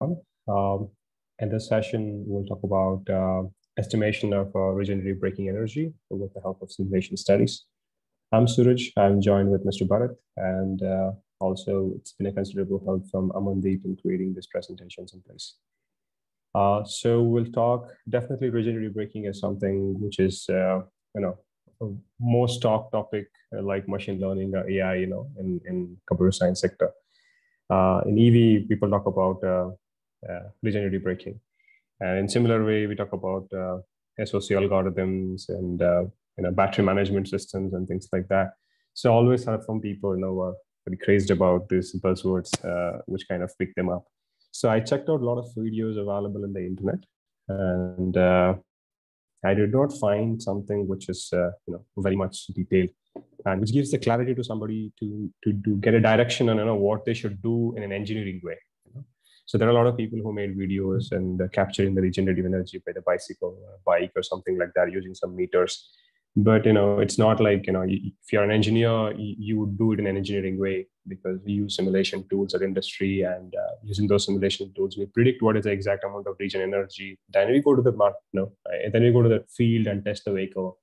Um, in this session, we'll talk about uh, estimation of uh, regenerative braking energy with the help of simulation studies. I'm Suraj. I'm joined with Mr. Bharat, and uh, also it's been a considerable help from Amandeep in creating this presentation someplace. Uh, so we'll talk, definitely regenerative braking is something which is, uh, you know, most talk topic uh, like machine learning or AI, you know, in, in computer science sector. Uh, in EV, people talk about uh, regenerative braking. And in similar way, we talk about uh, SOC algorithms and uh, you know battery management systems and things like that. So always have some people you know are pretty crazed about these buzzwords, which kind of pick them up. So I checked out a lot of videos available in the internet, and I did not find something which is uh, you know very much detailed and which gives the clarity to somebody to to do get a direction on you know what they should do in an engineering way. So there are a lot of people who made videos and uh, capturing the regenerative energy by the bicycle, uh, bike, or something like that using some meters. But you know it's not like you know if you're an engineer you would do it in an engineering way because we use simulation tools at industry and uh, using those simulation tools we predict what is the exact amount of regen energy. Then we go to the market know, and then we go to the field and test the vehicle.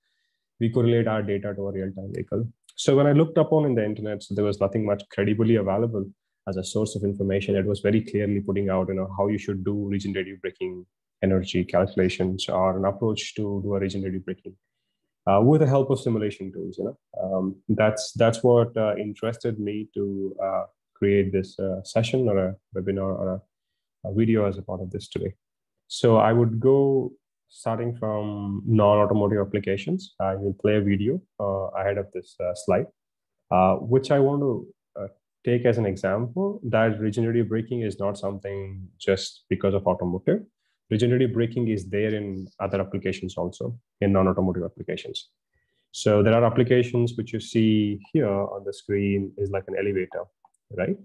We correlate our data to a real-time vehicle. So when i looked upon in the internet so there was nothing much credibly available as a source of information it was very clearly putting out you know how you should do regenerative braking energy calculations or an approach to do a regenerative braking uh, with the help of simulation tools. You know, um, that's that's what uh, interested me to uh, create this uh, session or a webinar or a, a, video as a part of this today. So I would go starting from non-automotive applications. I will play a video uh, ahead of this uh, slide, which I want to take as an example that regenerative braking is not something just because of automotive. Regenerative braking is there in other applications also in non-automotive applications. So there are applications which you see here on the screen is like an elevator right?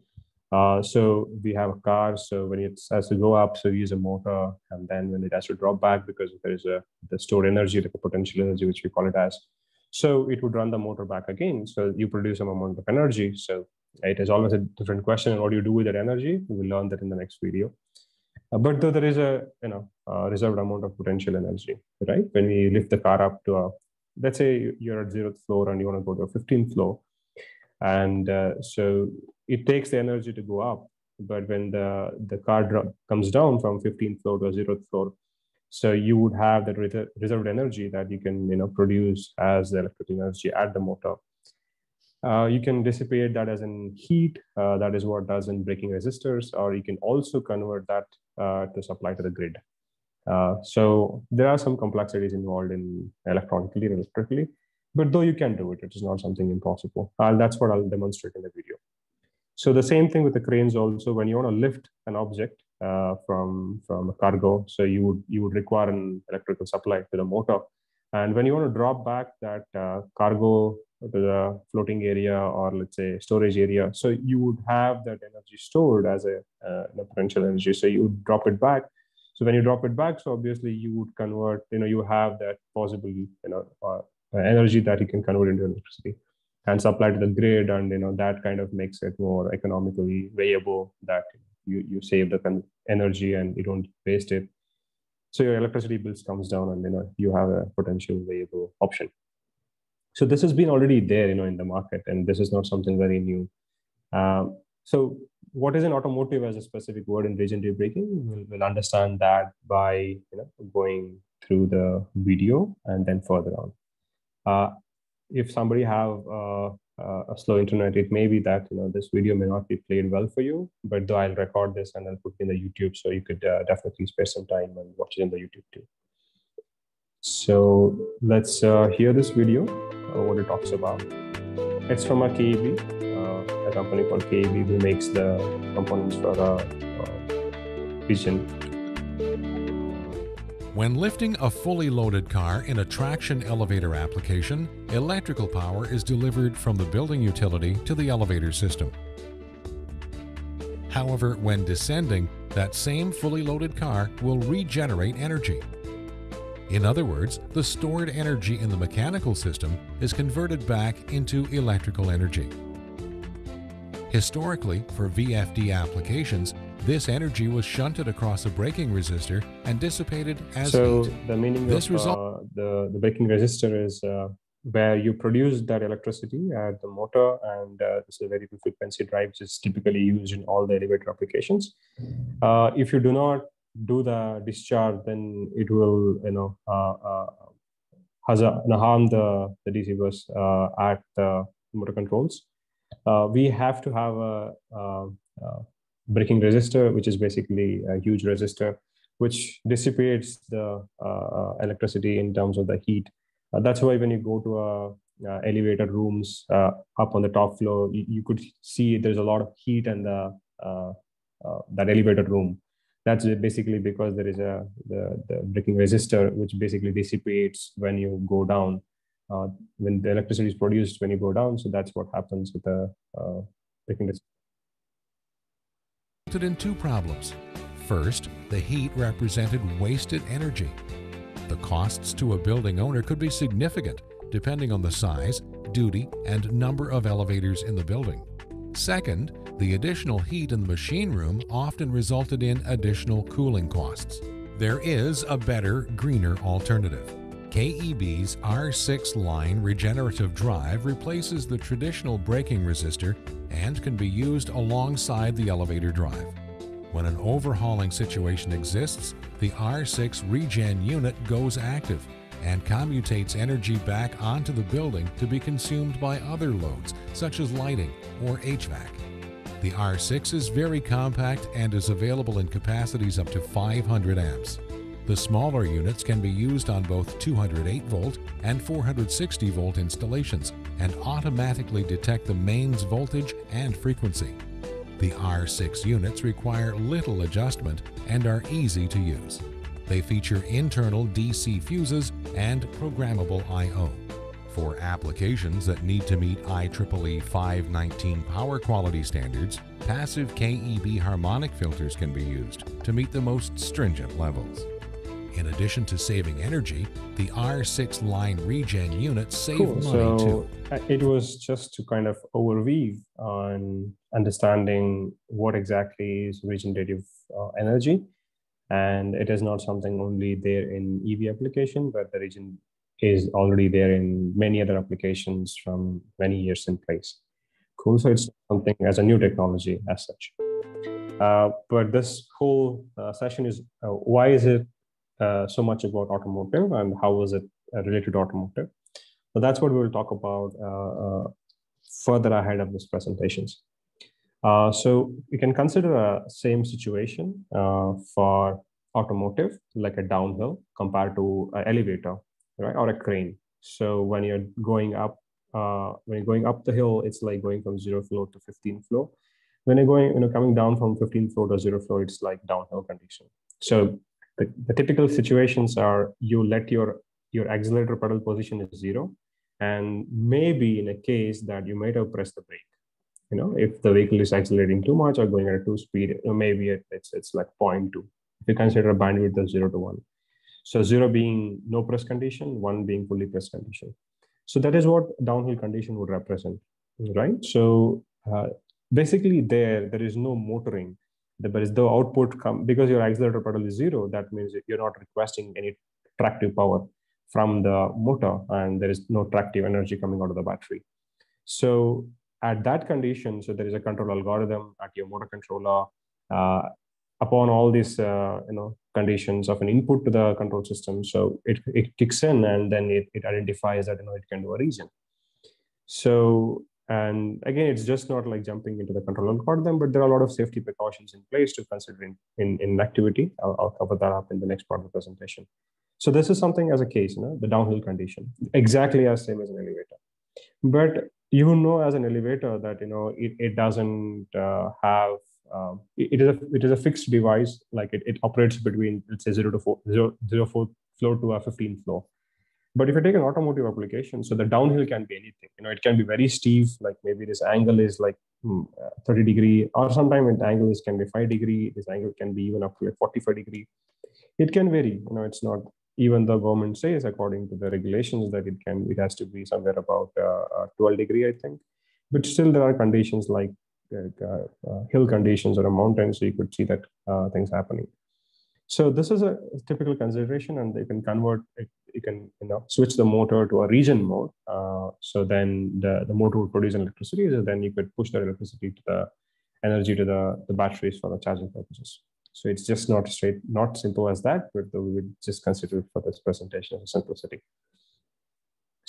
Uh, so we have a car so when it has to go up so we use a motor and then when it has to drop back because there is a the stored energy a potential energy which we call it as. So it would run the motor back again so you produce some amount of energy so it is always a different question and what do you do with that energy we will learn that in the next video uh, but though there is a you know reserved amount of potential energy, right? When we lift the car up to a, let's say you're at zeroth floor and you want to go to a 15th floor, and uh, so it takes the energy to go up. But when the the car comes down from 15th floor to a zeroth floor, so you would have that reserved energy that you can you know produce as the electrical energy at the motor uh, you can dissipate that as in heat. Uh, that is what does in braking resistors, or you can also convert that uh, to supply to the grid. Uh, so there are some complexities involved in electronically and electrically, but though you can do it, it is not something impossible. Uh, that's what I'll demonstrate in the video. So the same thing with the cranes also, when you want to lift an object uh, from, from a cargo, so you would, you would require an electrical supply to the motor. And when you want to drop back that cargo to the floating area or let's say storage area. So you would have that energy stored as a, uh, a potential energy. So you would drop it back. So when you drop it back, so obviously you would convert, you know, you have that possible, you know, uh, energy that you can convert into electricity and supply to the grid. And, you know, that kind of makes it more economically viable that you, you save the energy and you don't waste it. So your electricity bills comes down and, you know, you have a potential viable option so this has been already there you know in the market and this is not something very new. Um, so what is an automotive as a specific word in regenerative braking we'll, we'll understand that by you know going through the video and then further on. Uh, if somebody have uh, uh, a slow internet it may be that you know this video may not be played well for you but though i'll record this and i'll put it in the youtube so you could uh, definitely spare some time and watch it in the youtube too. So let's uh, hear this video what it talks about. It's from a KEB, uh, a company called KEB who makes the components for a uh, vision. When lifting a fully loaded car in a traction elevator application, electrical power is delivered from the building utility to the elevator system. However, when descending, that same fully loaded car will regenerate energy. In other words, the stored energy in the mechanical system is converted back into electrical energy. Historically, for VFD applications, This energy was shunted across a braking resistor and dissipated as so heat. the meaning This of result- uh, the the braking resistor is uh, where you produce that electricity at the motor, and uh, this is a variable frequency drive, which is typically used in all the elevator applications. Uh, if you do not do the discharge, then it will you know uh, uh, hazard, harm the the DC bus uh, at the motor controls. Uh, we have to have a, uh uh braking resistor, which is basically a huge resistor which dissipates the uh, uh, electricity in terms of the heat. Uh, that's why when you go to a, uh, elevator rooms uh, up on the top floor, you, you could see there's a lot of heat in the uh, uh, that elevator room. That's basically because there is a the, the resistor which basically dissipates when you go down. Uh, when the electricity is produced when you go down, so that's what happens with the uh, resistor. resulted in two problems. First, the heat represented wasted energy. The costs to a building owner could be significant depending on the size, duty, and number of elevators in the building. Second, the additional heat in the machine room often resulted in additional cooling costs. There is a better, greener alternative. KEB's R6 line regenerative drive replaces the traditional braking resistor and can be used alongside the elevator drive. When an overhauling situation exists, the R6 regen unit goes active and commutates energy back onto the building to be consumed by other loads, such as lighting or HVAC. The R6 is very compact and is available in capacities up to 500 amps. The smaller units can be used on both 208 volt and 460 volt installations and automatically detect the mains voltage and frequency. The R6 units require little adjustment and are easy to use. They feature internal DC fuses and programmable I/O. For applications that need to meet IEEE 519 power quality standards, passive KEB harmonic filters can be used to meet the most stringent levels. In addition to saving energy, the R6 line regen units save Cool. money So too. uh, it was just to kind of overweave on understanding what exactly is regenerative uh, energy. And it is not something only there in EV application, but the regen is already there in many other applications from many years in place. Cool. So it's something as a new technology as such. Uh, but this whole uh, session is uh, why is it uh, so much about automotive and how was it uh, related to automotive? So that's what we will talk about uh, further ahead of this presentations. So you can consider a same situation for automotive, like a downhill compared to an elevator, right, or a crane. So when you're going up, uh, when you're going up the hill, it's like going from zero floor to 15 floor. When you're going, you know, coming down from 15 floor to zero floor, it's like downhill condition. So the, the typical situations are you let your your accelerator pedal position is zero, and maybe in a case that you might have pressed the brake you know if the vehicle is accelerating too much or going at a two speed know, maybe it's it's like 0.2 if you consider a bandwidth of 0 to 1 so 0 being no press condition 1 being fully press condition. So that is what downhill condition would represent right? So uh, basically there there is no motoring. There is the output come because your accelerator pedal is zero that means you're not requesting any tractive power from the motor and there is no tractive energy coming out of the battery. So at that condition, so there is a control algorithm at your motor controller. Uh, upon all these uh, you know conditions of an input to the control system, so it, it kicks in and then it, it identifies that you know it can do a regen. So and again, it's just not like jumping into the control algorithm, but there are a lot of safety precautions in place to consider in, in, in activity. I'll, I'll cover that up in the next part of the presentation. So this is something as a case, you know, the downhill condition, exactly as same as an elevator. But you know as an elevator that you know it, it doesn't uh, have um, it, it is a it is a fixed device like it, it operates between let's say 0 to 4 0, 0 4 floor to a 15 floor. But if you take an automotive application so the downhill can be anything. You know it can be very steep like maybe this angle is like hmm, uh, 30 degree or sometimes the angle is can be 5 degree this angle can be even up to like 45 degree. It can vary. You know it's not even the government says according to the regulations that it can it has to be somewhere about uh, uh, 12 degree i think. But still there are conditions like hill conditions or a mountain, so you could see that uh, things happening. So this is a typical consideration, and you can convert. You can you know switch the motor to a regen mode. Uh, so then the, the motor would produce electricity. So then you could push that electricity to the energy to the, the batteries for the charging purposes. So it's just not straight, not simple as that, but we would just consider it for this presentation as a simplicity.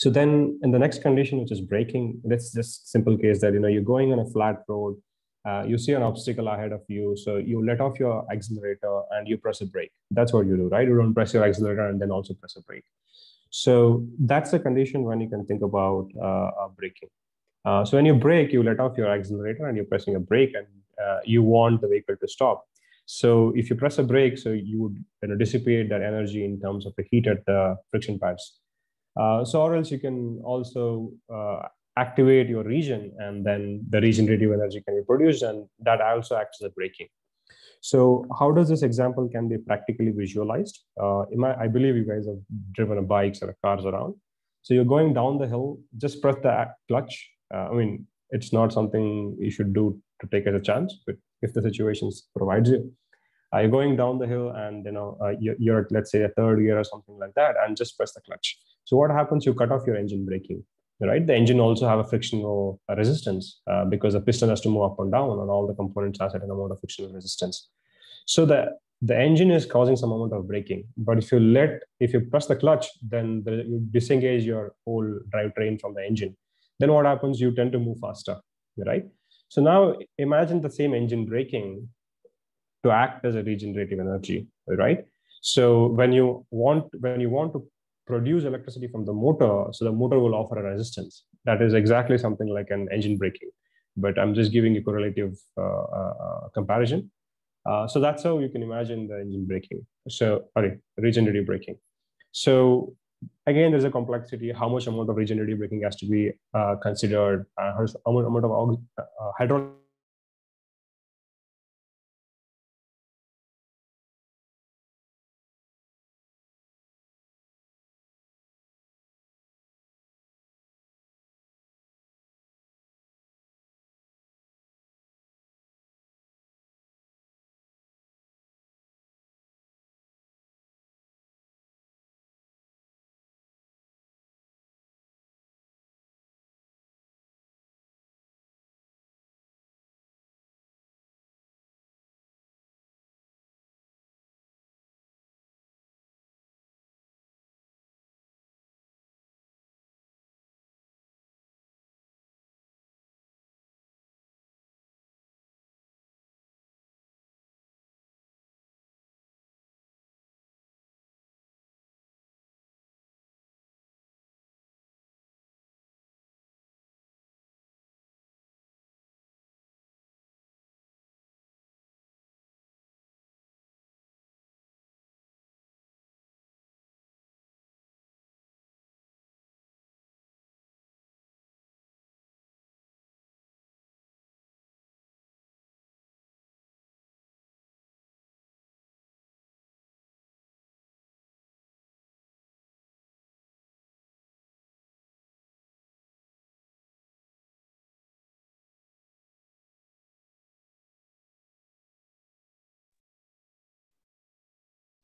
So then in the next condition, which is braking, let's just simple case that, you know, you're going on a flat road, uh, you see an obstacle ahead of you. So you let off your accelerator and you press a brake. That's what you do, right? You don't press your accelerator and then also press a brake. So that's the condition when you can think about uh, braking. Uh, so when you brake, you let off your accelerator and you're pressing a brake and uh, you want the vehicle to stop. So if you press a brake, so you would you know, dissipate that energy in terms of the heat at the friction pads. Uh, so or else you can also uh, activate your regen and then the regenerative energy can be produced and that also acts as a braking. So how does this example can be practically visualized? Uh, my, I believe you guys have driven a bikes or cars around. So you're going down the hill, just press the clutch. Uh, I mean, it's not something you should do to take as a chance, but if the situation provides you, uh, you're going down the hill and you know uh, you're, you're, let's say a third gear or something like that, and just press the clutch. So what happens? You cut off your engine braking right? The engine also have a frictional resistance uh, because the piston has to move up and down and all the components have certain amount of frictional resistance. So the, the engine is causing some amount of braking, but if you let, if you press the clutch, then the, you disengage your whole drivetrain from the engine. Then what happens? You tend to move faster, right? So now imagine the same engine braking to act as a regenerative energy, right? So when you want when you want to produce electricity from the motor, so the motor will offer a resistance. That is exactly something like an engine braking, but I'm just giving a correlative uh, uh, uh, comparison. Uh, so that's how you can imagine the engine braking. So, sorry, regenerative braking. So again, there's a complexity. How much amount of regenerative braking has to be uh, considered? Uh, how much amount of hydraulic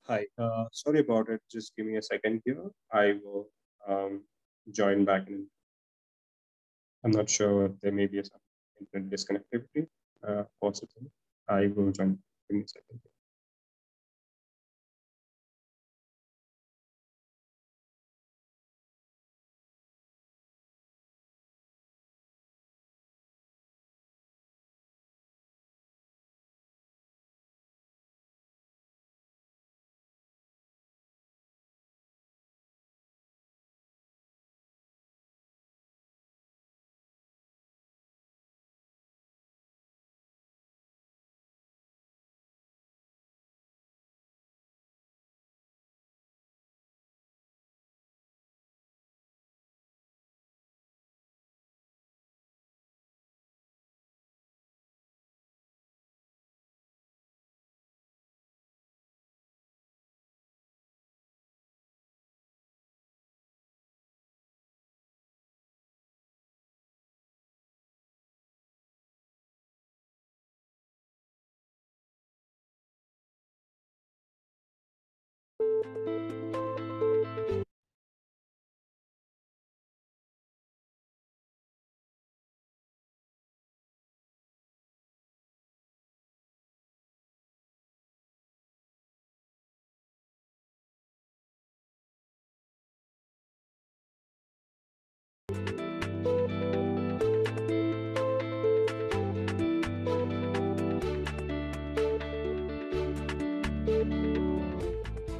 Hi, uh, sorry about it. Just give me a second here. I will um, join back in. I'm not sure there may be some internet disconnectivity uh, possible. I will join. Me a second.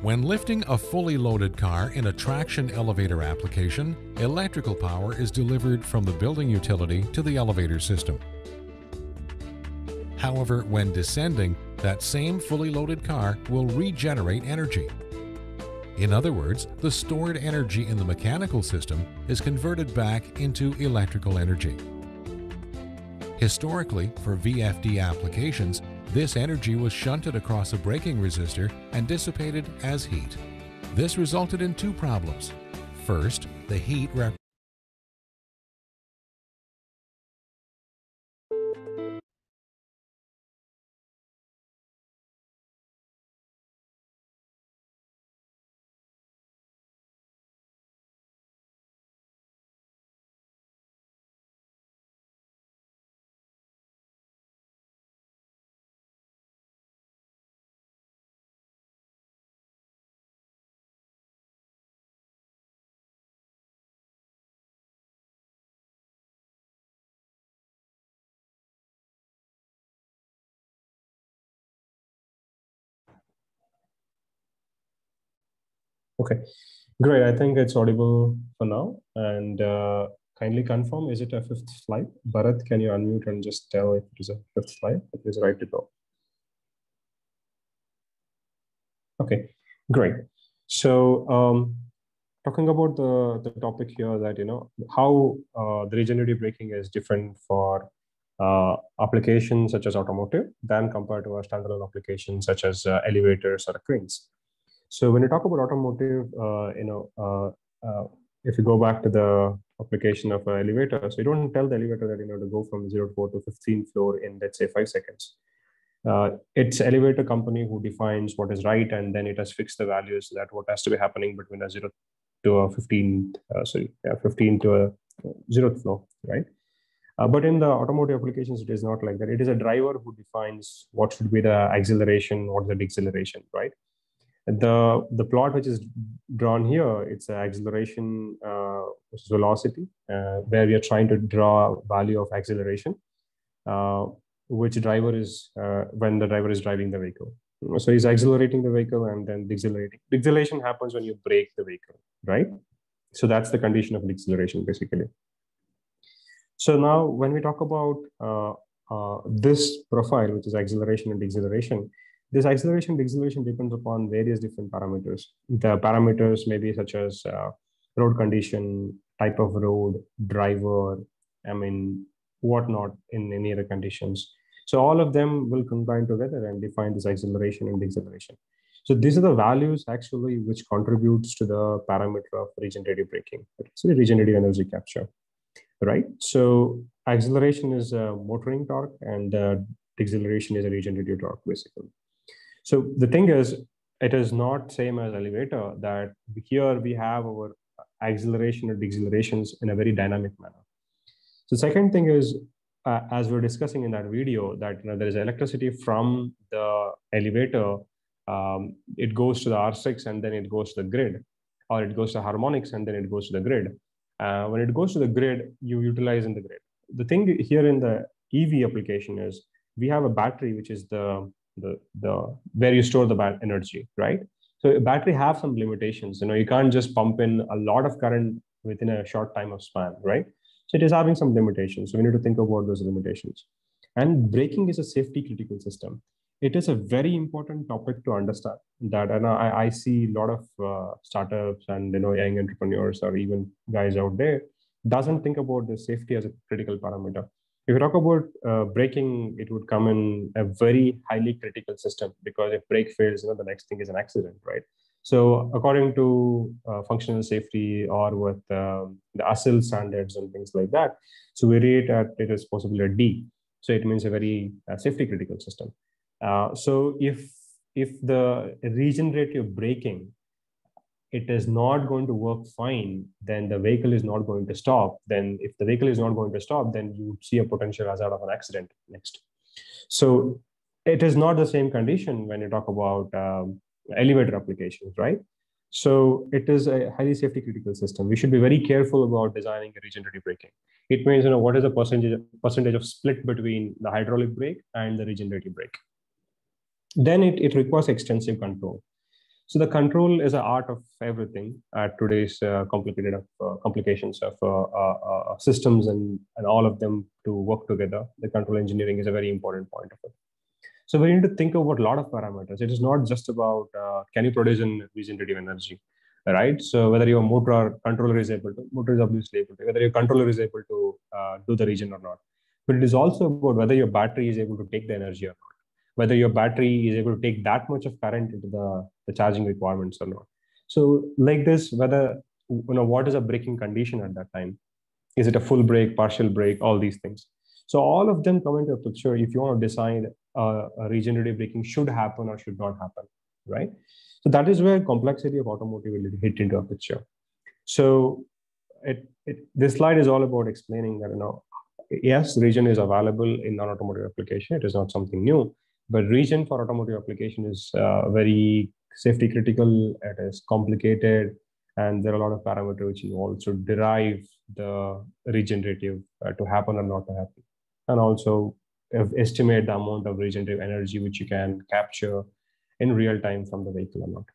When lifting a fully loaded car in a traction elevator application, electrical power is delivered from the building utility to the elevator system. However, when descending, that same fully loaded car will regenerate energy. In other words, the stored energy in the mechanical system is converted back into electrical energy. Historically, for VFD applications, this energy was shunted across a braking resistor and dissipated as heat. This resulted in two problems. First, the heat Okay, great. I think it's audible for now. And uh, kindly confirm, is it a fifth slide? Bharat, can you unmute and just tell if it is a fifth slide? It is right to go. Okay, great. So um, talking about the, the topic here that, you know, how uh, the regenerative braking is different for uh, applications such as automotive than compared to a standalone application such as uh, elevators or cranes. So when you talk about automotive, uh, you know, uh, uh, if you go back to the application of an elevator, so you don't tell the elevator that you know to go from zero floor to 15 floor in let's say five seconds. Uh, it's elevator company who defines what is right, and then it has fixed the values that what has to be happening between a zero to a 15, uh, sorry, yeah, 15 to a zero floor, right? Uh, but in the automotive applications, it is not like that. It is a driver who defines what should be the acceleration, what is the deceleration, right? The the plot which is drawn here it's an acceleration uh, velocity uh, where we are trying to draw value of acceleration uh, which driver is uh, when the driver is driving the vehicle. So he's accelerating the vehicle and then decelerating. Deceleration happens when you brake the vehicle right? So that's the condition of deceleration basically. So now when we talk about uh, uh, this profile which is acceleration and deceleration this acceleration deceleration depends upon various different parameters. The parameters may be such as uh, road condition, type of road, driver, I mean, whatnot in any other conditions. So all of them will combine together and define this acceleration and deceleration. So these are the values actually which contributes to the parameter of regenerative braking. So the regenerative energy capture, right? So acceleration is a motoring torque and uh, deceleration is a regenerative torque basically. So the thing is, it is not same as elevator that here we have our acceleration or decelerations in a very dynamic manner. So second thing is, uh, as we are discussing in that video, that you know, there is electricity from the elevator, um, it goes to the R6 and then it goes to the grid, or it goes to harmonics and then it goes to the grid. Uh, when it goes to the grid, you utilize in the grid. The thing here in the EV application is we have a battery, which is the the the where you store the energy, right? So a battery have some limitations. You know, you can't just pump in a lot of current within a short time of span, right? So it is having some limitations. So we need to think about those limitations. And braking is a safety critical system. It is a very important topic to understand that, and I, I see a lot of uh, startups and you know young entrepreneurs or even guys out there doesn't think about the safety as a critical parameter if you talk about uh, braking, it would come in a very highly critical system because if brake fails, you know, the next thing is an accident, right? So according to uh, functional safety or with um, the ASIL standards and things like that, so we rate at it is possibly a D. So it means a very uh, safety critical system. Uh, so if if the regenerative braking it is not going to work fine, then the vehicle is not going to stop. Then, if the vehicle is not going to stop, then you see a potential hazard of an accident next. So, it is not the same condition when you talk about um, elevator applications, right? So, it is a highly safety critical system. We should be very careful about designing a regenerative braking. It means, you know, what is the percentage percentage of split between the hydraulic brake and the regenerative brake? then it, it requires extensive control. So the control is an art of everything at today's uh, complicated uh, complications of uh, uh, uh, systems and, and all of them to work together. The control engineering is a very important point of it. So we need to think about a lot of parameters. It is not just about uh, can you produce in regenerative energy, right? So whether your motor or controller is able to, motor is obviously able to, whether your controller is able to do the regen or not. But it is also about whether your battery is able to take the energy or not whether your battery is able to take that much of current into the, the charging requirements or not. So like this, whether, you know, what is a braking condition at that time? Is it a full brake, partial brake, all these things. So all of them come into a picture if you want to decide uh, a regenerative braking should happen or should not happen, right? So that is where complexity of automotive will hit into a picture. So it, it, this slide is all about explaining that, you know, yes, regen is available in non-automotive application. It is not something new, but regen for automotive application is uh, very safety critical. It is complicated, and there are a lot of parameters which you also derive the regenerative uh, to happen or not to happen, and also estimate the amount of regenerative energy which you can capture in real time from the vehicle or not.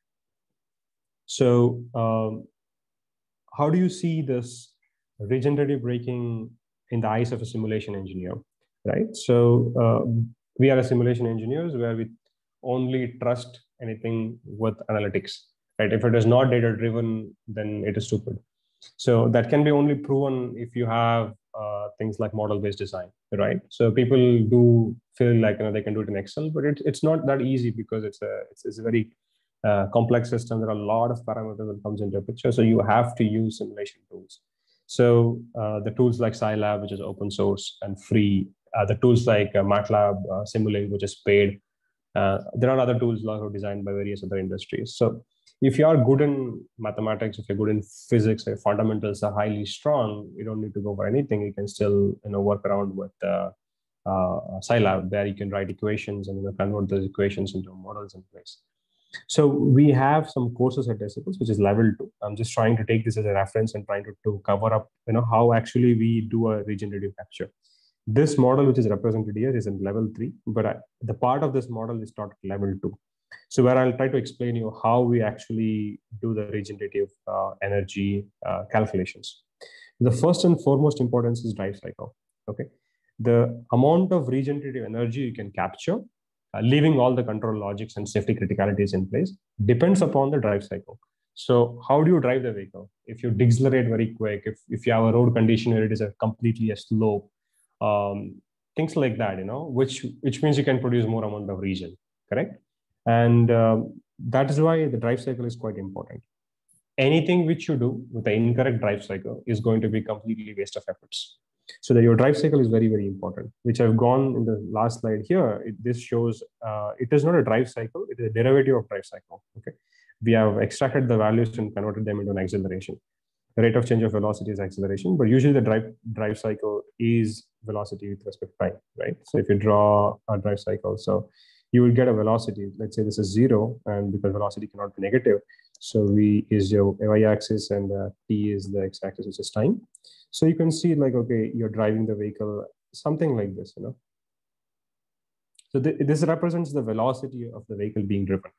So, um, how do you see this regenerative braking in the eyes of a simulation engineer? Right. So, uh, we are a simulation engineers where we only trust anything with analytics right? If it is not data driven then it is stupid. So that can be only proven if you have uh, things like model based design right? So people do feel like you know they can do it in excel but it, it's not that easy because it's a it's, it's a very uh, complex system. There are a lot of parameters that comes into a picture. So you have to use simulation tools. So uh, the tools like scilab which is open source and free the tools like uh, MATLAB, uh, Simulink, which is paid. there are other tools also designed by various other industries. So if you are good in mathematics, if you're good in physics, your fundamentals are highly strong, you don't need to go for anything. You can still you know work around with uh, uh, Scilab, where you can write equations and you know, convert those equations into models in place. So we have some courses at Decibels, which is level two. I'm just trying to take this as a reference and trying to, to cover up, you know, how actually we do a regenerative capture. This model, which is represented here, is in level three, but I, the part of this model is not level two. So where I'll try to explain you how we actually do the regenerative uh, energy uh, calculations. The first and foremost importance is drive cycle. Okay, the amount of regenerative energy you can capture, uh, leaving all the control logics and safety criticalities in place, depends upon the drive cycle. So how do you drive the vehicle? If you decelerate very quick, if, if you have a road condition where it is a completely a slope, um, things like that you know which which means you can produce more amount of regen correct? And um, that is why the drive cycle is quite important. Anything which you do with the incorrect drive cycle is going to be completely waste of efforts. So that your drive cycle is very very important which i've gone in the last slide here. It, this shows uh, it is not a drive cycle. It is a derivative of drive cycle okay? We have extracted the values and converted them into an acceleration. The rate of change of velocity is acceleration, but usually the drive drive cycle is velocity with respect to time, right? So if you draw a drive cycle, so you will get a velocity. Let's say this is zero, and because velocity cannot be negative, so v is your y-axis and uh, t is the x-axis, which is time. So you can see like, okay, you're driving the vehicle, something like this, you know. So th this represents the velocity of the vehicle being driven.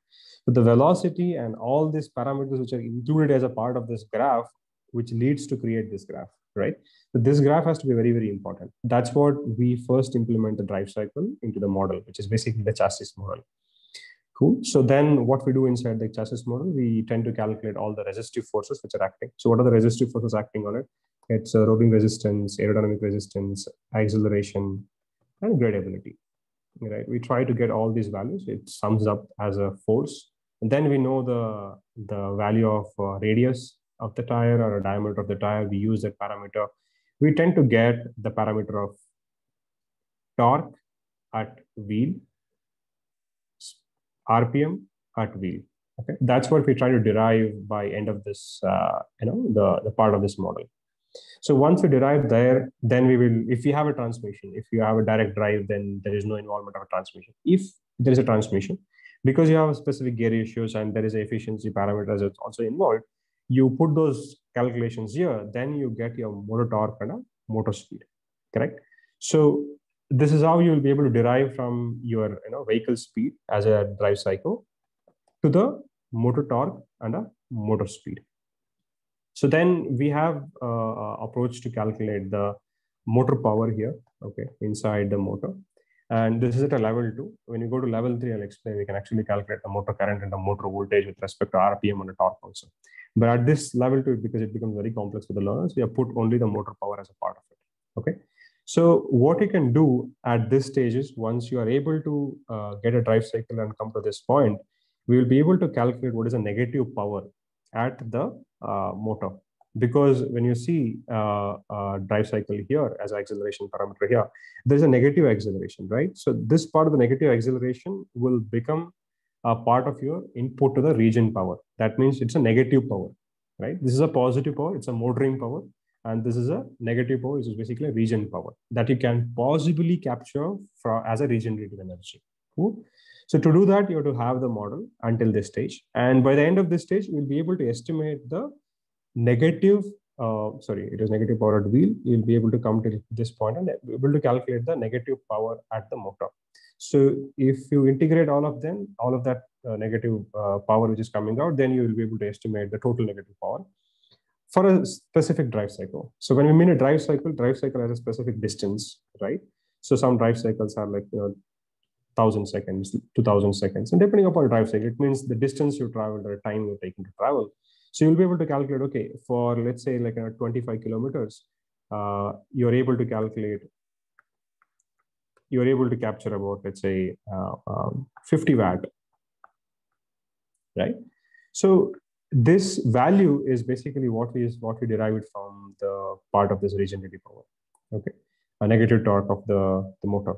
But the velocity and all these parameters which are included as a part of this graph which leads to create this graph, right? So this graph has to be very, very important. That's what we first implement the drive cycle into the model, which is basically the chassis model. Cool. So then what we do inside the chassis model, we tend to calculate all the resistive forces which are acting. So what are the resistive forces acting on it? It's uh, rolling resistance, aerodynamic resistance, acceleration, and gradability. Right. We try to get all these values. It sums up as a force. And then we know the, the value of uh, radius of the tire or a diameter of the tire, we use that parameter. We tend to get the parameter of torque at wheel, RPM at wheel. Okay, that's what we try to derive by end of this, uh, you know, the, the part of this model. So once we derive there, then we will, if you have a transmission, if you have a direct drive, then there is no involvement of a transmission. If there is a transmission, because you have specific gear ratios and there is efficiency parameters that's also involved, you put those calculations here, then you get your motor torque and a motor speed, correct? So this is how you will be able to derive from your you know vehicle speed as a drive cycle to the motor torque and a motor speed. So then we have uh, approach to calculate the motor power here, okay, inside the motor. And this is at a level two. When you go to level three, I'll explain, we can actually calculate the motor current and the motor voltage with respect to RPM and the torque also. But at this level two, because it becomes very complex for the learners, we have put only the motor power as a part of it, okay? So what you can do at this stage is once you are able to uh, get a drive cycle and come to this point, we will be able to calculate what is a negative power at the uh, motor. Because when you see uh, drive cycle here as acceleration parameter here, there's a negative acceleration, right? So this part of the negative acceleration will become a part of your input to the regen power. That means it's a negative power, right? This is a positive power, it's a motoring power. And this is a negative power, which is basically a regen power that you can possibly capture for, as a regenerative energy. Cool. So to do that, you have to have the model until this stage. And by the end of this stage, you'll be able to estimate the negative, uh, sorry, it is negative power at wheel. You'll be able to come to this point and be able to calculate the negative power at the motor. So if you integrate all of them, all of that uh, negative uh, power which is coming out, then you will be able to estimate the total negative power for a specific drive cycle. So when we mean a drive cycle, drive cycle has a specific distance, right? So some drive cycles are like you know, 1000 seconds, 2000 seconds. And depending upon drive cycle, it means the distance you traveled or the time you're taking to travel. So you'll be able to calculate, okay, for let's say like a 25 kilometers, uh, you're able to calculate, you're able to capture about, let's say, uh, um, 50 watt, right? So this value is basically what we is what we derived from the part of this regenerative power, okay? A negative torque of the, the motor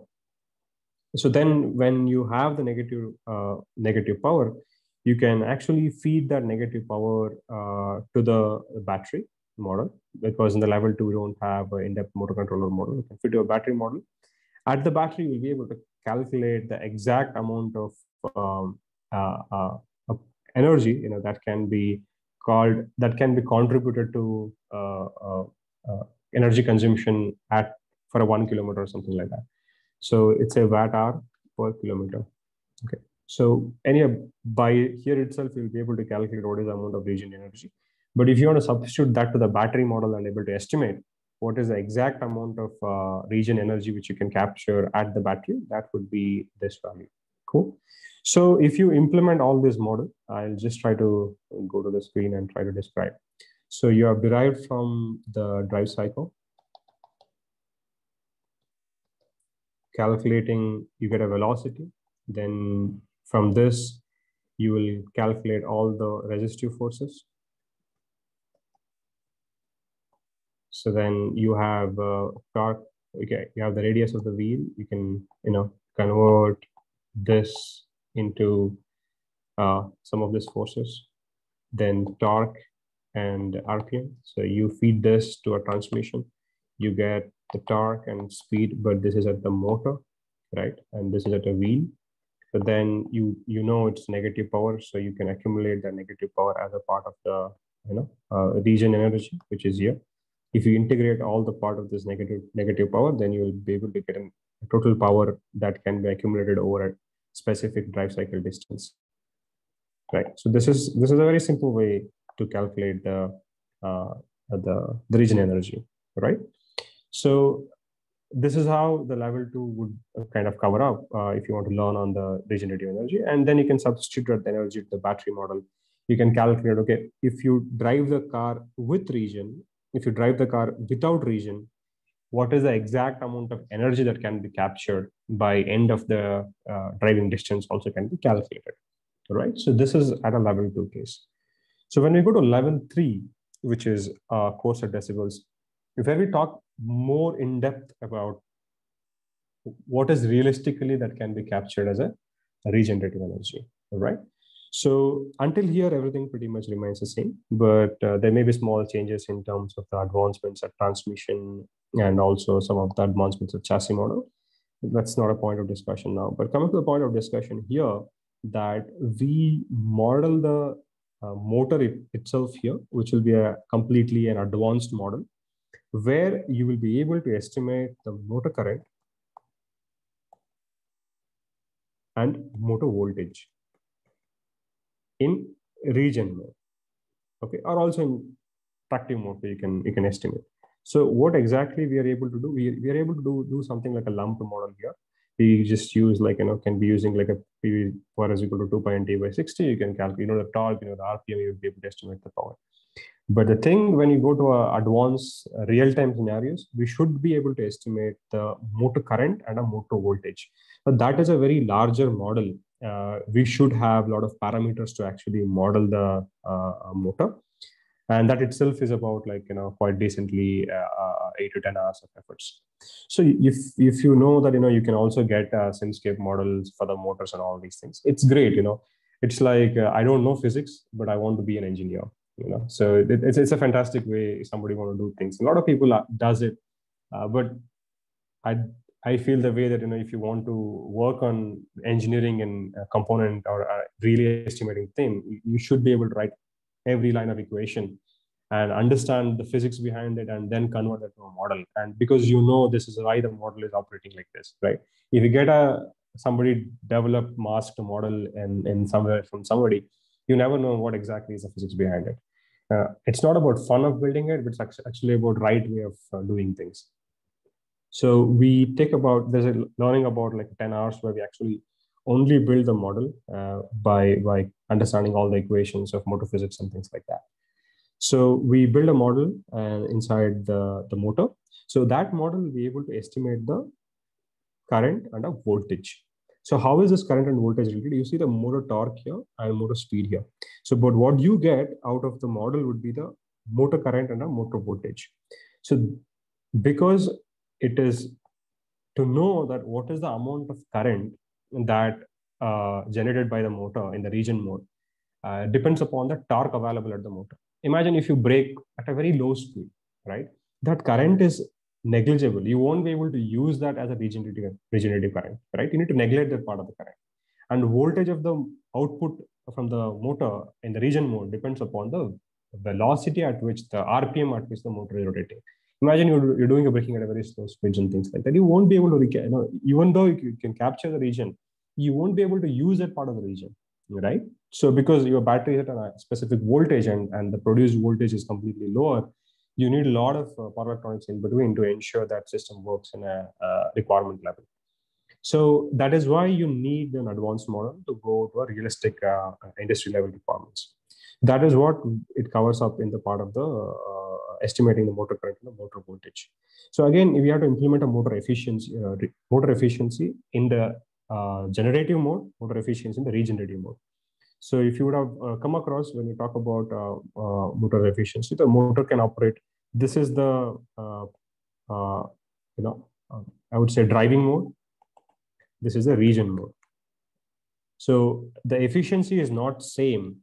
so then when you have the negative uh, negative power you can actually feed that negative power uh, to the battery model because in the level two we don't have an in-depth motor controller model you can feed to a battery model at the battery you'll be able to calculate the exact amount of um, uh, uh energy you know that can be called that can be contributed to uh, uh, energy consumption at for a one kilometer or something like that so it's a watt hour per kilometer. Okay. So any by here itself, you'll be able to calculate what is the amount of regen energy. But if you want to substitute that to the battery model and able to estimate what is the exact amount of uh, regen energy which you can capture at the battery, that would be this value. Cool. So if you implement all this model, I'll just try to go to the screen and try to describe. So you have derived from the drive cycle calculating, you get a velocity. Then from this, you will calculate all the resistive forces. So then you have uh, torque, okay, you have the radius of the wheel. You can, you know, convert this into uh, some of these forces. Then torque and RPM. So you feed this to a transmission. You get the torque and speed, but this is at the motor, right? And this is at a wheel. Then you you know it's negative power, so you can accumulate that negative power as a part of the you know uh, regen energy, which is here. If you integrate all the part of this negative negative power, then you will be able to get a total power that can be accumulated over a specific drive cycle distance. Right. So this is this is a very simple way to calculate the uh, the the regen energy, right? So this is how the level two would kind of cover up uh, if you want to learn on the regenerative energy. And then you can substitute the energy to the battery model. You can calculate, okay, if you drive the car with regen, if you drive the car without regen, what is the exact amount of energy that can be captured by end of the uh, driving distance also can be calculated, right? So this is at a level two case. So when we go to level three, which is uh, course at decibels, where we talk more in depth about what is realistically that can be captured as a, regenerative energy, right? So until here, everything pretty much remains the same, but uh, there may be small changes in terms of the advancements of transmission and also some of the advancements of chassis model. That's not a point of discussion now, but coming to the point of discussion here, that we model the uh, motor it, itself here, which will be a completely an advanced model where you will be able to estimate the motor current and motor voltage in regen mode, okay, or also in tractive mode, you can you can estimate. So what exactly we are able to do? We, we are able to do, do something like a lumped model here. We just use like, you know, can be using like a PV power is equal to 2 pi n t by 60. You can calculate, you know, the torque, you know, the RPM, you will be able to estimate the power. But the thing when you go to a advanced uh, real-time scenarios, we should be able to estimate the motor current and a motor voltage. But that is a very larger model. Uh, we should have a lot of parameters to actually model the uh, motor and that itself is about like you know quite decently uh, uh, eight to ten hours of efforts so if if you know that you know you can also get uh, simscape models for the motors and all these things it's great you know it's like uh, i don't know physics but i want to be an engineer you know. So it, it's, it's a fantastic way somebody want to do things. A lot of people uh, does it uh, but i i feel the way that you know if you want to work on engineering and component or really estimating thing you should be able to write every line of equation and understand the physics behind it and then convert it to a model. And because you know this is why the model is operating like this right? If you get a somebody develop masked model and in, in somewhere from somebody you never know what exactly is the physics behind it uh, it's not about fun of building it but it's actually about right way of uh, doing things so we take about there's a learning about like 10 hours where we actually only build the model uh, by by understanding all the equations of motor physics and things like that. So we build a model uh, inside the, the motor. So that model will be able to estimate the current and a voltage. So how is this current and voltage related? You see the motor torque here and motor speed here. So but what you get out of the model would be the motor current and a motor voltage. So because it is to know that what is the amount of current that uh, generated by the motor in the regen mode uh, depends upon the torque available at the motor. Imagine if you brake at a very low speed, right? That current is negligible. You won't be able to use that as a regenerative, regenerative current, right? You need to neglect that part of the current. And voltage of the output from the motor in the regen mode depends upon the velocity at which the RPM at which the motor is rotating. Imagine you're, you're doing a braking at a very slow speed and things like that. You won't be able to, you know, even though you can capture the regen, you won't be able to use that part of the regen, right? So because your battery is at a specific voltage and, and the produced voltage is completely lower, you need a lot of uh, power electronics in between to ensure that system works in a uh, requirement level. So that is why you need an advanced model to go to a realistic uh, industry level requirements. That is what it covers up in the part of the uh, estimating the motor current and the motor voltage. So again, if we have to implement a motor efficiency, uh, motor efficiency in the uh, generative mode, motor efficiency in the regenerative mode. So if you would have uh, come across when you talk about uh, uh, motor efficiency, the motor can operate. This is the uh, you know I would say driving mode. This is the regen mode. So the efficiency is not same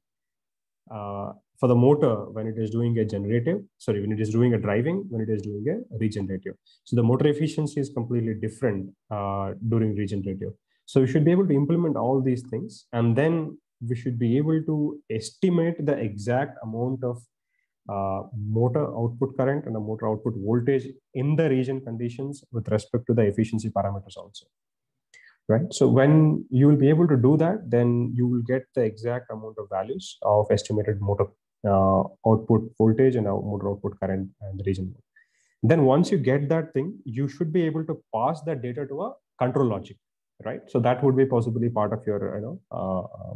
for the motor when it is doing a generative, sorry, when it is doing a driving, when it is doing a regenerative. So the motor efficiency is completely different uh, during regenerative. So we should be able to implement all these things and then we should be able to estimate the exact amount of uh, motor output current and the motor output voltage in the regen conditions with respect to the efficiency parameters also right? So when you will be able to do that then you will get the exact amount of values of estimated motor uh, output voltage and motor output current and the regen. Then once you get that thing you should be able to pass that data to a control logic right? So that would be possibly part of your you know uh,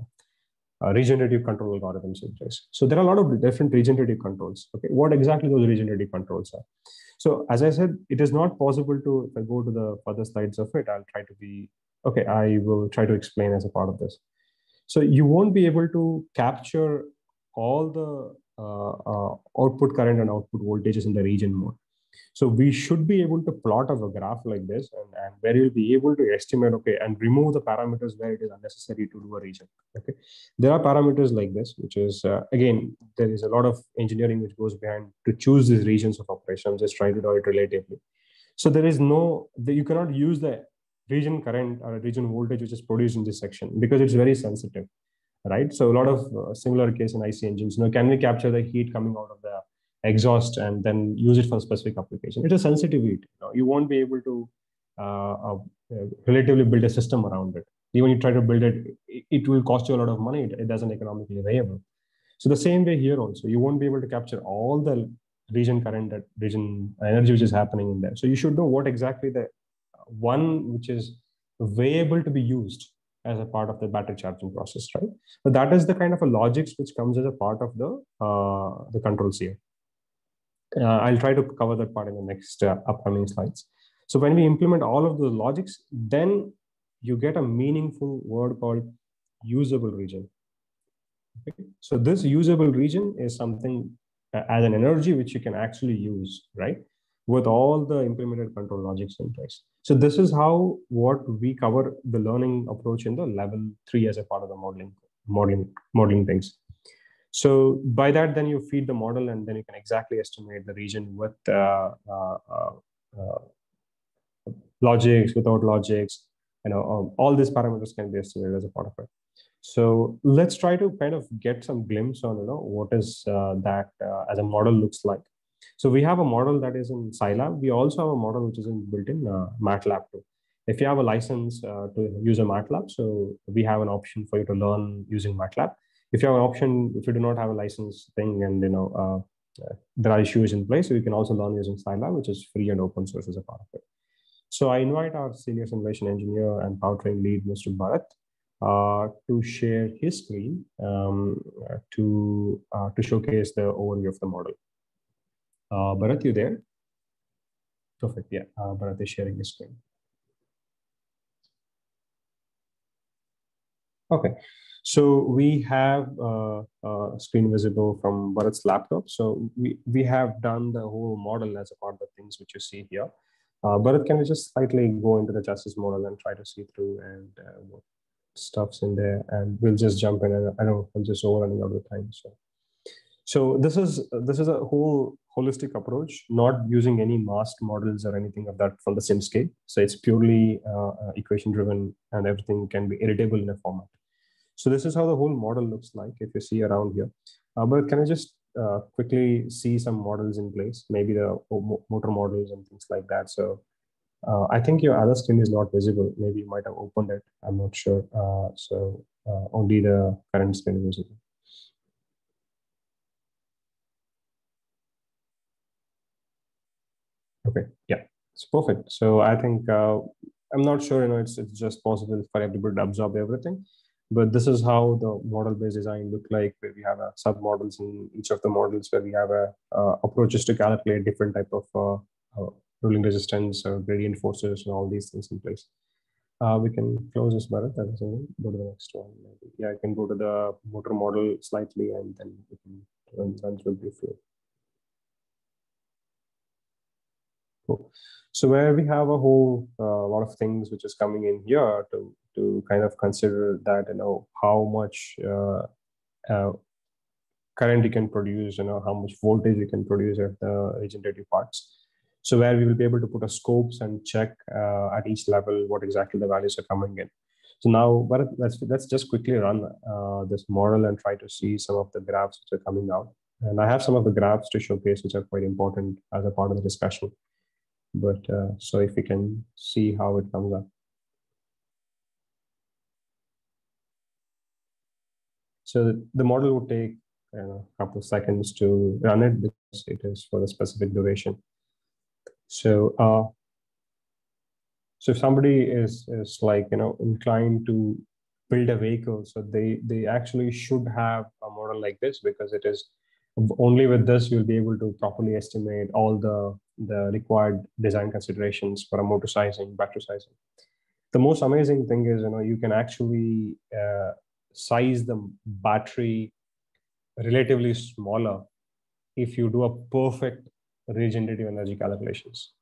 uh, regenerative control algorithms in place. So there are a lot of different regenerative controls okay? What exactly those regenerative controls are? So as i said it is not possible to if i go to the further slides of it i'll try to be okay i will try to explain as a part of this. So you won't be able to capture all the uh, uh, output current and output voltages in the regen mode so we should be able to plot of a graph like this and, and where you'll be able to estimate, okay, and remove the parameters where it is unnecessary to do a regen, Okay. There are parameters like this, which is, uh, again, there is a lot of engineering which goes behind to choose these regions of operation. I'm just trying to do it relatively. So there is no, the, you cannot use the regen current or regen voltage which is produced in this section because it's very sensitive right so a lot of uh, similar case in ic engines you know can we capture the heat coming out of the exhaust and then use it for a specific application. It is sensitive heat. You, know, you won't be able to uh, uh, relatively build a system around it. even you try to build it, it will cost you a lot of money. It, it doesn't economically viable. So the same way here also, you won't be able to capture all the regen current, that regen energy which is happening in there. So you should know what exactly the one which is viable to be used as a part of the battery charging process, right? But that is the kind of a logics which comes as a part of the uh, the controls here. Uh, I'll try to cover that part in the next uh, upcoming slides. So when we implement all of the logics, then you get a meaningful word called usable regen. Okay. So this usable regen is something uh, as an energy which you can actually use, right? With all the implemented control logics in place. So this is how what we cover the learning approach in the level three as a part of the modeling, modeling, modeling things. So by that, then you feed the model, and then you can exactly estimate the regen with uh, uh, uh, uh logics, without logics, you know, um, all these parameters can be estimated as a part of it. So let's try to kind of get some glimpse on, you know, what is uh, that as a model looks like. So we have a model that is in Scilab. We also have a model which is in built in MATLAB too. If you have a license uh, to use a MATLAB, so we have an option for you to learn using MATLAB. If you have an option, if you do not have a license thing and, you know, uh, uh, there are issues in place, so you can also learn using Scilab, which is free and open source as a part of it. So I invite our senior simulation engineer and powertrain lead, Mr. Bharat, uh, to share his screen um, to, uh, to showcase the overview of the model. Uh, Bharat, you there? Perfect, yeah, uh, Bharat is sharing his screen. Okay, so we have uh, uh, screen visible from Bharat's laptop. So we, we have done the whole model as a part of the things which you see here. Uh, but can we just slightly go into the justice model and try to see through and uh, what stuff's in there, and we'll just jump in. And I know I'm just overrunning out of time. So, so this is this is a whole holistic approach, not using any masked models or anything of that from the SimScape. So it's purely uh, uh equation driven, and everything can be editable in a format. So this is how the whole model looks like if you see around here. Uh, but can I just uh, quickly see some models in place, maybe the motor models and things like that. So uh, I think your other screen is not visible. Maybe you might have opened it. I'm not sure. Uh, so uh, only the current screen is visible. Okay, yeah, it's perfect. So I think uh, I'm not sure. You know, it's it's just possible for everybody to absorb everything but this is how the model-based design look like, where we have a sub-models in each of the models, where we have a uh, approaches to calculate different type of uh, uh, ruling resistance or gradient forces and all these things in place. Uh, we can close this, Bharat. Go to the next one. Maybe. Yeah, I can go to the motor model slightly, and then we can run, run through briefly. Cool. So where we have a whole uh, lot of things which is coming in here to to kind of consider that you know how much uh, uh, current you can produce, you know how much voltage you can produce at the regenerative parts. So where we will be able to put a scopes and check uh, at each level what exactly the values are coming in. So now, let's let's just quickly run uh, this model and try to see some of the graphs which are coming out. And I have some of the graphs to showcase which are quite important as a part of the discussion. But uh, so if we can see how it comes up. So the model would take a couple of seconds to run it because it is for a specific duration. So, uh, so if somebody is is like you know inclined to build a vehicle, so they they actually should have a model like this because it is only with this you'll be able to properly estimate all the the required design considerations for a motor sizing, battery sizing. The most amazing thing is, you know, you can actually uh, size the battery relatively smaller if you do a perfect regenerative energy calculations.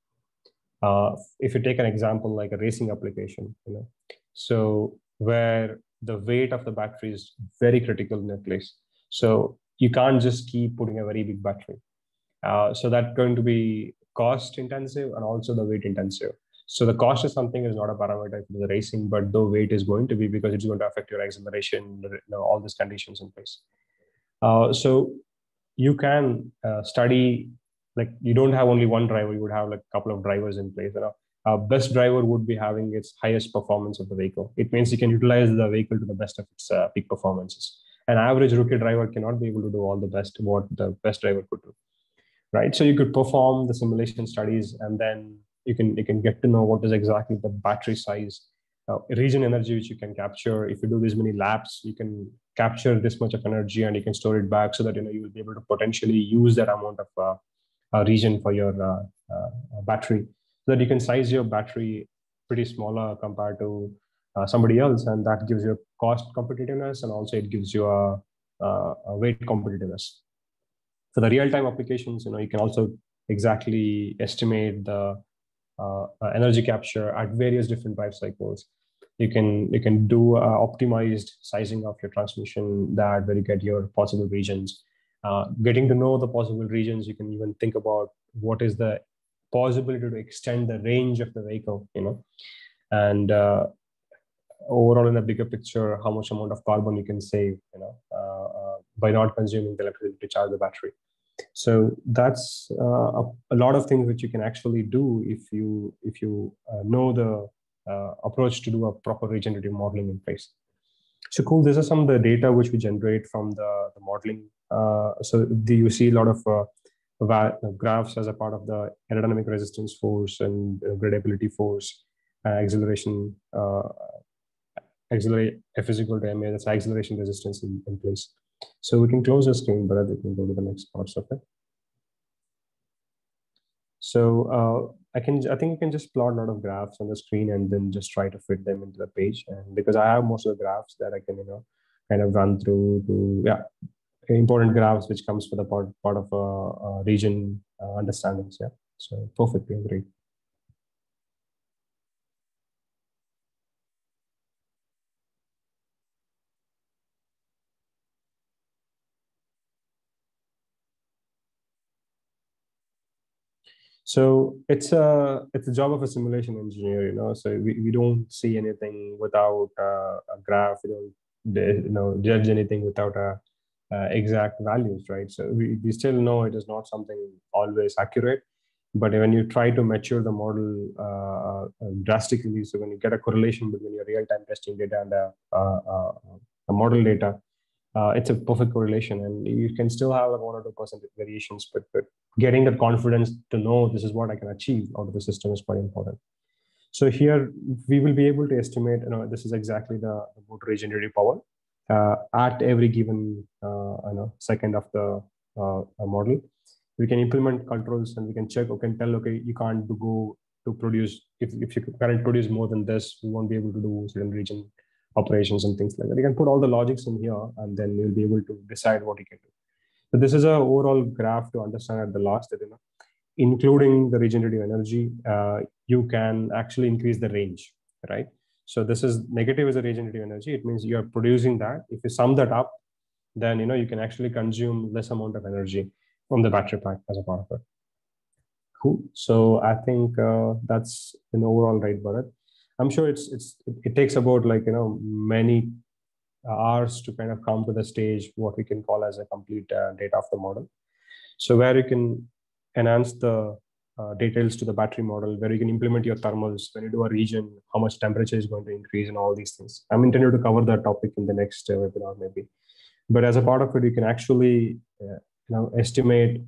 Uh, if you take an example like a racing application, you know, so where the weight of the battery is very critical in a place. So you can't just keep putting a very big battery. Uh, so that's going to be cost intensive and also the weight intensive. So the cost is something is not a parameter for the racing, but the weight is going to be because it's going to affect your acceleration, you know, all these conditions in place. Uh, so you can uh, study like you don't have only one driver; you would have like a couple of drivers in place. You know, uh, best driver would be having its highest performance of the vehicle. It means you can utilize the vehicle to the best of its uh, peak performances. An average rookie driver cannot be able to do all the best what the best driver could do, right? So you could perform the simulation studies, and then you can you can get to know what is exactly the battery size, uh, regen energy which you can capture. If you do this many laps, you can capture this much of energy and you can store it back so that you know you will be able to potentially use that amount of uh, uh, regen for your uh, uh, battery so that you can size your battery pretty smaller compared to uh, somebody else and that gives you cost competitiveness and also it gives you a, a weight competitiveness for the real-time applications you know you can also exactly estimate the uh, energy capture at various different drive cycles you can you can do uh, optimized sizing of your transmission that where you get your possible regions. Uh, getting to know the possible regions you can even think about what is the possibility to extend the range of the vehicle you know? And uh, overall in a bigger picture how much amount of carbon you can save you know? Uh, uh, by not consuming the electricity to charge the battery so that's uh, a, a, lot of things which you can actually do if you if you know the uh, approach to do a proper regenerative modeling in place. So cool. These are some of the data which we generate from the, the modeling. Uh, so the, you see a lot of uh, graphs as a part of the aerodynamic resistance force and gradability force, acceleration, accelerate F is equal to ma. That's acceleration resistance in, in place. So we can close the screen, but we can go to the next parts of it. So uh, I can I think you can just plot a lot of graphs on the screen and then just try to fit them into the page. And because I have most of the graphs that I can you know kind of run through to yeah important graphs which comes for the part part of a, a regen uh, understandings. Yeah, so perfectly agreed. So it's a it's a job of a simulation engineer, you know. So we, we don't see anything without uh, a graph. We don't you know judge anything without a uh, exact values, right? So we, we still know it is not something always accurate. But when you try to mature the model uh, uh drastically, so when you get a correlation between your real-time testing data and a, a model data, uh, it's a perfect correlation. And you can still have like one or two percent variations but, but getting the confidence to know this is what i can achieve out of the system is quite important. So here we will be able to estimate you know this is exactly the, the motor regenerative power uh, at every given uh, you know second of the uh, model. We can implement controls and we can check or can tell okay you can't go to produce if, if you can't produce more than this we won't be able to do certain regen operations and things like that. You can put all the logics in here and then you'll be able to decide what you can do. So this is an overall graph to understand at the last that, you know, including the regenerative energy, uh, you can actually increase the range, right? So this is negative is a regenerative energy. It means you are producing that. If you sum that up, then you know you can actually consume less amount of energy from the battery pack as a part of it. Cool. So I think uh, that's an overall right, Bharat. I'm sure it's it's it, takes about like you know many hours to kind of come to the stage what we can call as a complete uh, data of the model. So where you can enhance the uh, details to the battery model, where you can implement your thermals when you do a regen, how much temperature is going to increase, and all these things. I'm intended to cover that topic in the next uh, webinar maybe. But as a part of it, you can actually uh, you know estimate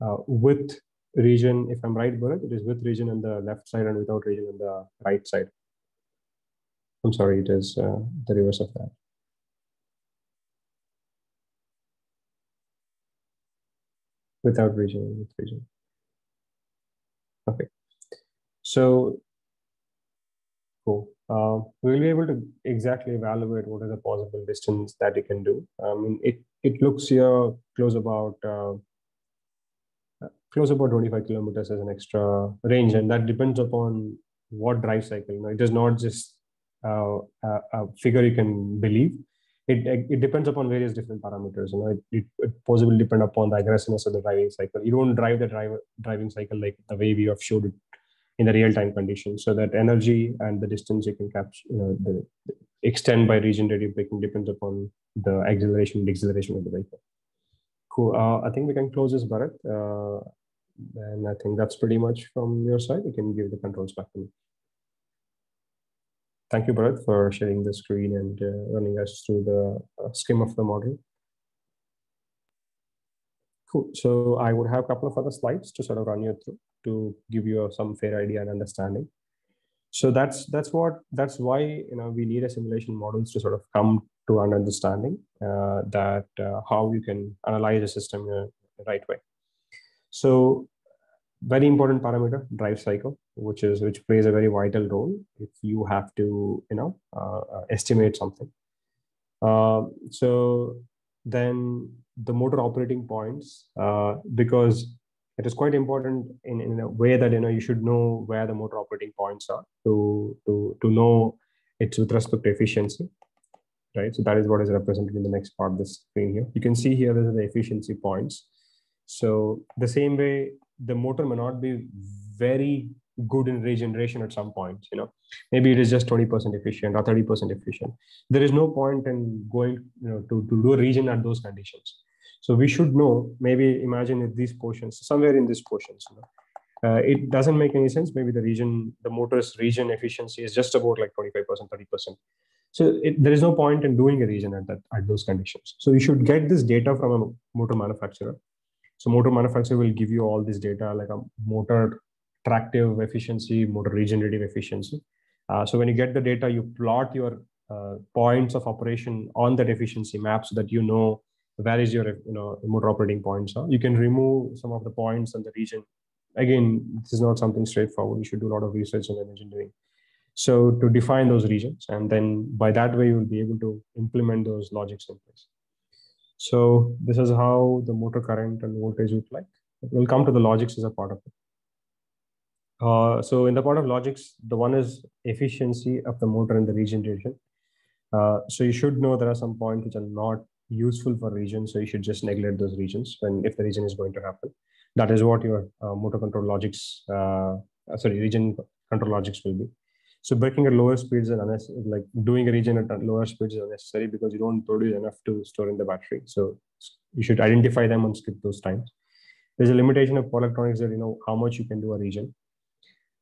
uh, with regen. If I'm right, Bharat, it is with regen on the left side and without regen on the right side. I'm sorry, it is uh, the reverse of that. Without regen, with regen. Okay. So, cool. Uh, we'll be able to exactly evaluate what is the possible distance that you can do. I mean, it, it looks here close about uh, close about 25 kilometers as an extra range, and that depends upon what drive cycle. Know, it is not just uh, figure you can believe. It, it depends upon various different parameters. You know, it, it, it possibly depend upon the aggressiveness of the driving cycle. You don't drive the driver driving cycle like the way we have showed it in the real-time condition. So that energy and the distance you can capture, you know, the, the extend by regenerative braking depends upon the acceleration and deceleration of the vehicle. Cool. Uh, I think we can close this, Bharat. Uh, and I think that's pretty much from your side. You can give the controls back to me. Thank you, Bharat, for sharing the screen and uh, running us through the uh, scheme of the model. Cool. So I would have a couple of other slides to sort of run you through to give you some fair idea and understanding. So that's that's what that's why you know we need a simulation models to sort of come to an understanding uh, that uh, how you can analyze a system in the right way. So very important parameter drive cycle which is which plays a very vital role if you have to you know uh, uh, estimate something. Uh, so then the motor operating points uh, because it is quite important in, in a way that you know you should know where the motor operating points are to to to know it's with respect to efficiency right? So that is what is represented in the next part of the screen here. You can see here these are the efficiency points. So the same way the motor may not be very good in regeneration at some point you know. Maybe it is just 20% efficient or 30% efficient. There is no point in going you know to, to do a regen at those conditions. So we should know maybe imagine if these portions somewhere in these portions you know, uh, it doesn't make any sense. Maybe the regen the motor's regen efficiency is just about like 25% 30% so it, there is no point in doing a regen at that at those conditions. So you should get this data from a motor manufacturer so motor manufacturer will give you all this data like a motor tractive efficiency, motor regenerative efficiency. Uh, so when you get the data, you plot your uh, points of operation on that efficiency map so that you know where is your you know motor operating points are. You can remove some of the points and the region. Again, this is not something straightforward. You should do a lot of research and engineering. So to define those regions, and then by that way, you will be able to implement those logics in place. So this is how the motor current and voltage look like. We'll come to the logics as a part of it. Uh, so in the part of logics, the one is efficiency of the motor in the regeneration. Uh, so you should know there are some points which are not useful for regions. So you should just neglect those regions when if the regen is going to happen. That is what your uh, motor control logics, uh, sorry, regen control logics will be. So braking at lower speeds and like doing a regen at lower speeds is unnecessary because you don't produce enough to store in the battery. So you should identify them and skip those times. There's a limitation of electronics that you know how much you can do a regen.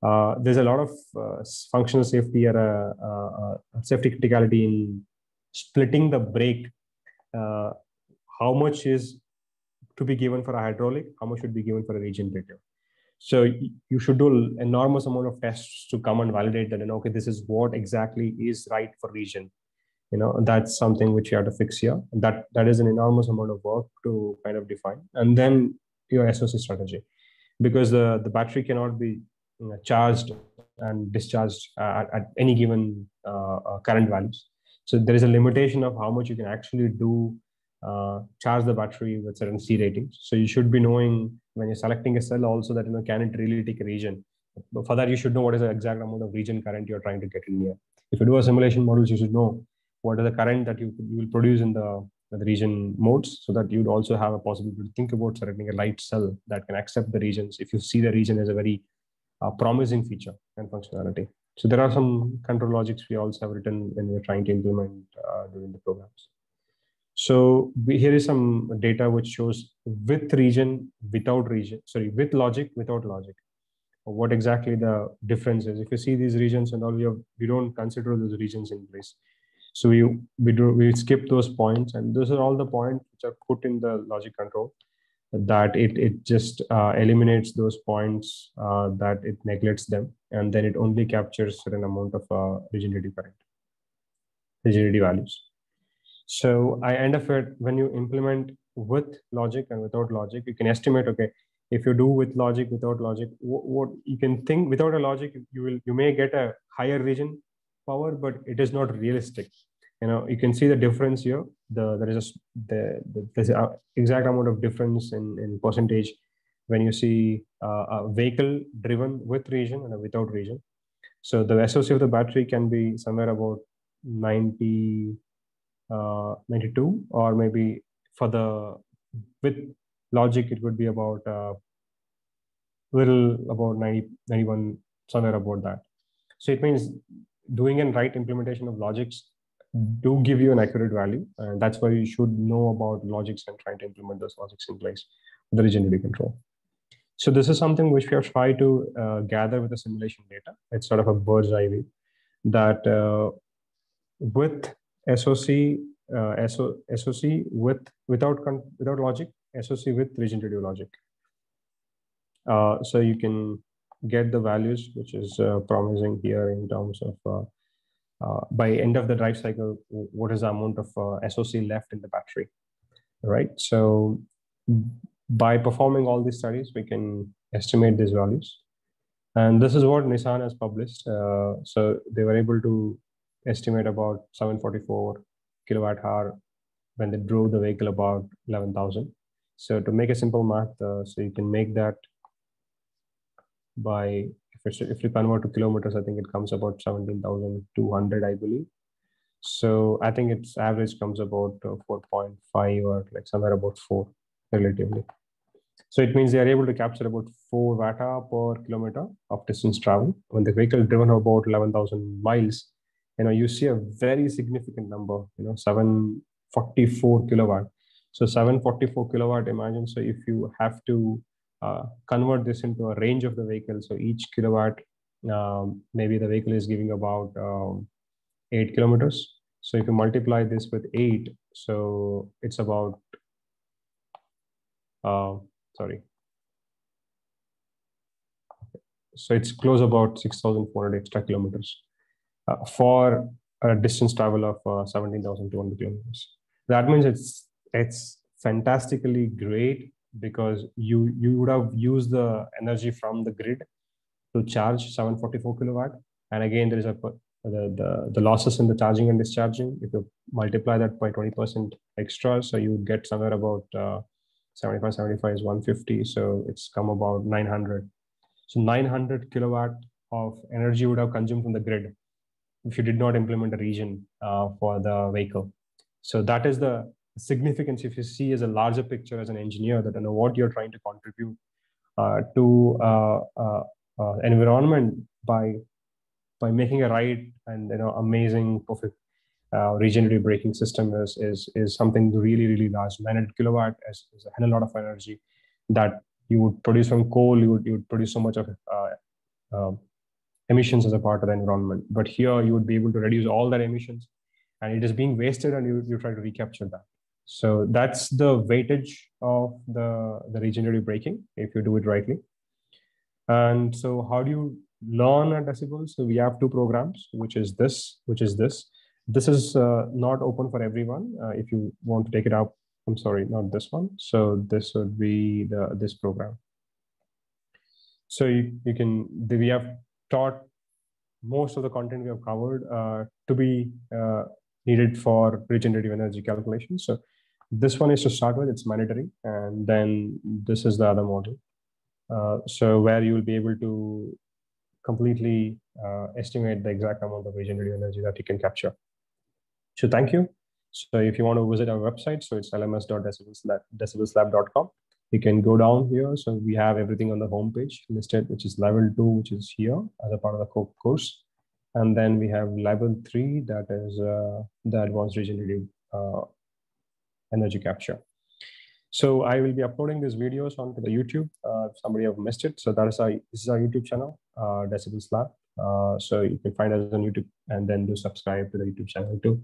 Uh, there's a lot of uh, functional safety or a, a, a, safety criticality in splitting the brake. Uh, how much is to be given for a hydraulic? How much should be given for a regenerative? So you should do enormous amount of tests to come and validate that, know, okay, this is what exactly is right for regen. You know, that's something which you have to fix here. That that is an enormous amount of work to kind of define. And then your SOC strategy, because the the battery cannot be you know, charged and discharged at, at any given uh, uh, current values. So there is a limitation of how much you can actually do uh, charge the battery with certain C ratings. So you should be knowing when you're selecting a cell also that you know can it really take a regen. But for that, you should know what is the exact amount of regen current you're trying to get in here. If you do a simulation models, you should know what are the current that you, you will produce in the, the regen modes so that you'd also have a possibility to think about selecting a light cell that can accept the regions if you see the regen as a very uh, promising feature and functionality. So there are some control logics we also have written when we're trying to implement uh, during the programs. So we, here is some data which shows with regen, without regen, sorry, with logic, without logic. What exactly the difference is. If you see these regions and all, we, have, we don't consider those regions in place. So we, we, do, we skip those points and those are all the points which are put in the logic control that it, it just uh, eliminates those points uh, that it neglects them and then it only captures certain amount of uh, rigidity current rigidity values so I end up it when you implement with logic and without logic, you can estimate, okay, if you do with logic, without logic, what, what you can think without a logic, you will, you may get a higher regen power, but it is not realistic. You know, you can see the difference here. The, there is a, the, the there's an exact amount of difference in, in percentage when you see uh, a vehicle driven with regen and without regen. So the SOC of the battery can be somewhere about 90 uh, 92 or maybe for the with logic it would be about uh, little about 90 91 somewhere about that. So it means doing and right implementation of logics do give you an accurate value and that's why you should know about logics and trying to implement those logics in place with the rigidity control. So this is something which we have tried to uh, gather with the simulation data. It's sort of a bird's eye view that uh, with SOC, uh, SO, SOC with without without logic, SOC with regenerative logic. Uh, so you can get the values, which is uh, promising here in terms of uh, uh, by end of the drive cycle, what is the amount of SOC left in the battery, right? So by performing all these studies, we can estimate these values. And this is what Nissan has published. Uh, so they were able to estimate about 744 kilowatt hour when they drove the vehicle about 11,000. So to make a simple math, uh, so you can make that by, if, if you convert to kilometers, I think it comes about 17,200, I believe. So I think its average comes about uh, 4.5 or like somewhere about four relatively. So it means they are able to capture about four watt hour per kilometer of distance travel. When the vehicle driven about 11,000 miles, you know, you see a very significant number, you know, 744 kilowatt. So 744 kilowatt, imagine. So if you have to uh, convert this into a range of the vehicle, so each kilowatt, um, maybe the vehicle is giving about um, eight kilometers. So if you multiply this with eight, so it's about uh, sorry. So it's close about 6,400 extra kilometers uh, for a distance travel of uh, 17,200 kilometers. That means it's it's fantastically great because you you would have used the energy from the grid to charge 744 kilowatt, and again there is a the, the, the losses in the charging and discharging. If you multiply that by 20% extra, so you get somewhere about uh, 75 75 is 150 so it's come about 900 so 900 kilowatt of energy would have consumed from the grid if you did not implement a regen uh, for the vehicle so that is the significance if you see as a larger picture as an engineer that you know what you're trying to contribute uh, to uh, uh, uh environment by by making a right and you know amazing perfect uh, regenerative braking system is, is, is something really, really large. 900 kilowatt is, is a hell a lot of energy that you would produce from coal, you would, you would produce so much of uh, uh, emissions as a part of the environment. But here you would be able to reduce all that emissions and it is being wasted and you, you try to recapture that. So that's the weightage of the, the regenerative braking if you do it rightly. And so how do you learn at Decibel? So we have two programs, which is this, which is this. This is uh, not open for everyone. Uh, if you want to take it up, I'm sorry, not this one. So this would be the this program. So you, you can, we have taught most of the content we have covered uh, to be uh, needed for regenerative energy calculation. So this one is to start with, it's mandatory. And then this is the other model. Uh, so where you will be able to completely uh, estimate the exact amount of regenerative energy that you can capture. So thank you. So if you want to visit our website, so it's lms.decibelslab.com. You can go down here. So we have everything on the homepage listed, which is level two, which is here as a part of the course. And then we have level three, that is uh, the advanced regenerative uh, energy capture. So I will be uploading these videos onto the YouTube. Uh, if somebody have missed it, so that is our this is our YouTube channel, uh, Decibels Lab. Uh, so you can find us on YouTube and then do subscribe to the YouTube channel too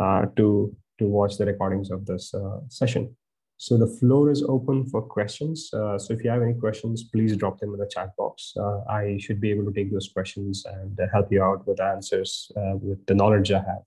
uh, to, to watch the recordings of this uh, session. So the floor is open for questions. Uh, so if you have any questions, please drop them in the chat box. Uh, I should be able to take those questions and help you out with answers uh, with the knowledge I have.